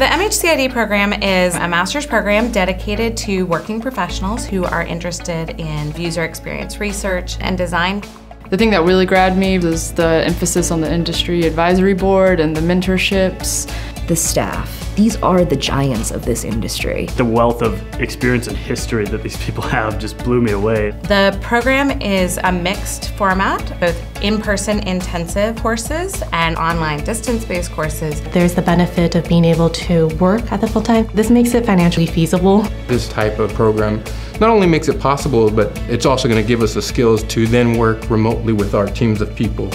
The MHCID program is a master's program dedicated to working professionals who are interested in user experience research and design. The thing that really grabbed me was the emphasis on the industry advisory board and the mentorships. The staff. These are the giants of this industry. The wealth of experience and history that these people have just blew me away. The program is a mixed format, both in-person intensive courses and online distance-based courses. There's the benefit of being able to work at the full time. This makes it financially feasible. This type of program not only makes it possible, but it's also going to give us the skills to then work remotely with our teams of people.